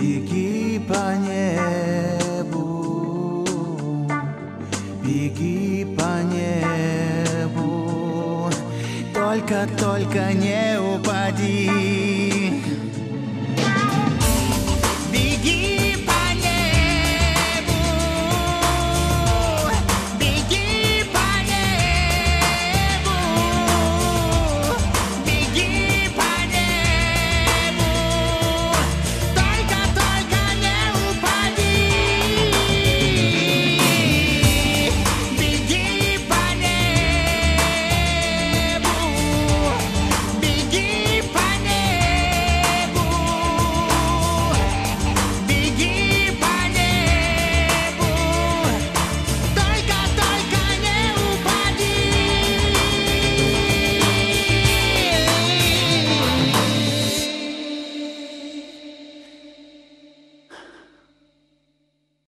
Беги по небу, беги по небу, только, только не упади. Беги.